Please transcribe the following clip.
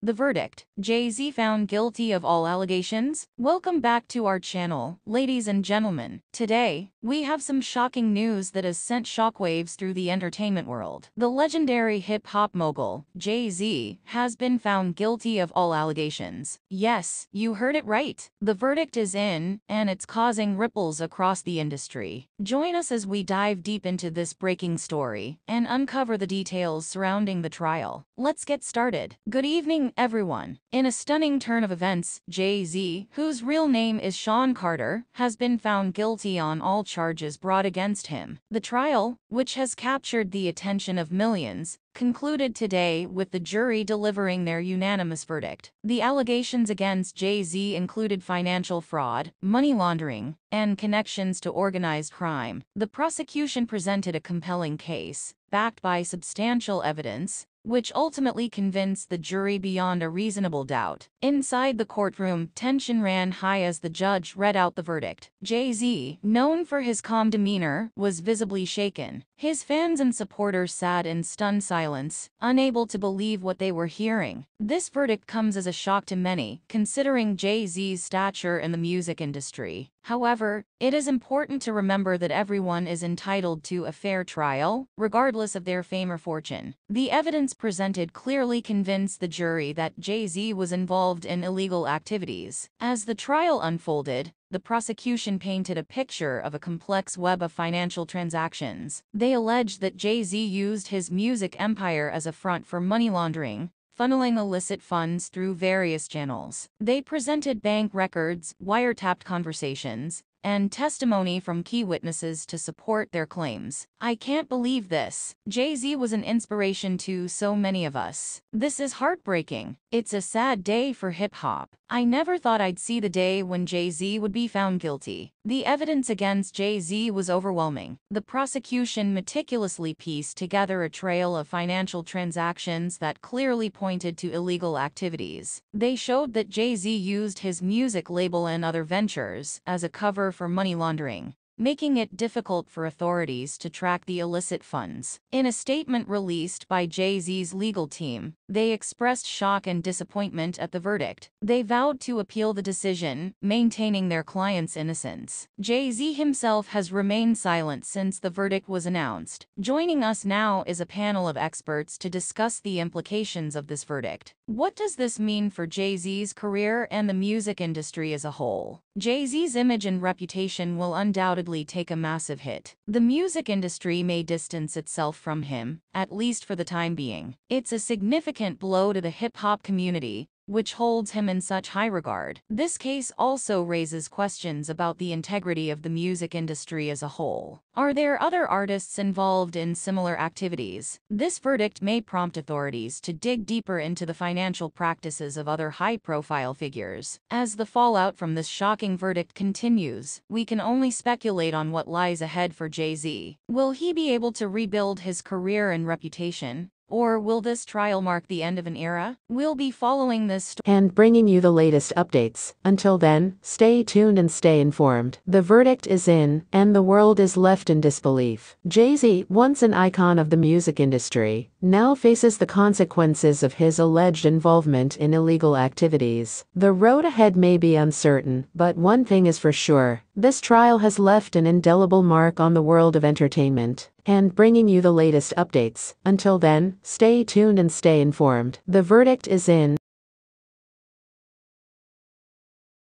The verdict Jay Z found guilty of all allegations? Welcome back to our channel, ladies and gentlemen. Today, we have some shocking news that has sent shockwaves through the entertainment world. The legendary hip hop mogul, Jay Z, has been found guilty of all allegations. Yes, you heard it right. The verdict is in, and it's causing ripples across the industry. Join us as we dive deep into this breaking story and uncover the details surrounding the trial. Let's get started. Good evening, everyone. In a stunning turn of events, Jay-Z, whose real name is Sean Carter, has been found guilty on all charges brought against him. The trial, which has captured the attention of millions, concluded today with the jury delivering their unanimous verdict. The allegations against Jay-Z included financial fraud, money laundering, and connections to organized crime. The prosecution presented a compelling case, backed by substantial evidence, which ultimately convinced the jury beyond a reasonable doubt. Inside the courtroom, tension ran high as the judge read out the verdict. Jay-Z, known for his calm demeanor, was visibly shaken. His fans and supporters sat in stunned silence, unable to believe what they were hearing. This verdict comes as a shock to many, considering Jay-Z's stature in the music industry. However, it is important to remember that everyone is entitled to a fair trial, regardless of their fame or fortune. The evidence presented clearly convinced the jury that Jay-Z was involved in illegal activities. As the trial unfolded, the prosecution painted a picture of a complex web of financial transactions. They alleged that Jay-Z used his music empire as a front for money laundering, funneling illicit funds through various channels. They presented bank records, wiretapped conversations, and testimony from key witnesses to support their claims. I can't believe this. Jay-Z was an inspiration to so many of us. This is heartbreaking. It's a sad day for hip-hop. I never thought I'd see the day when Jay-Z would be found guilty. The evidence against Jay-Z was overwhelming. The prosecution meticulously pieced together a trail of financial transactions that clearly pointed to illegal activities. They showed that Jay-Z used his music label and other ventures as a cover for money laundering making it difficult for authorities to track the illicit funds. In a statement released by Jay-Z's legal team, they expressed shock and disappointment at the verdict. They vowed to appeal the decision, maintaining their client's innocence. Jay-Z himself has remained silent since the verdict was announced. Joining us now is a panel of experts to discuss the implications of this verdict. What does this mean for Jay-Z's career and the music industry as a whole? Jay-Z's image and reputation will undoubtedly take a massive hit. The music industry may distance itself from him, at least for the time being. It's a significant blow to the hip-hop community, which holds him in such high regard. This case also raises questions about the integrity of the music industry as a whole. Are there other artists involved in similar activities? This verdict may prompt authorities to dig deeper into the financial practices of other high-profile figures. As the fallout from this shocking verdict continues, we can only speculate on what lies ahead for Jay-Z. Will he be able to rebuild his career and reputation? Or will this trial mark the end of an era? We'll be following this story and bringing you the latest updates. Until then, stay tuned and stay informed. The verdict is in, and the world is left in disbelief. Jay-Z, once an icon of the music industry, now faces the consequences of his alleged involvement in illegal activities. The road ahead may be uncertain, but one thing is for sure. This trial has left an indelible mark on the world of entertainment and bringing you the latest updates. Until then, stay tuned and stay informed. The verdict is in.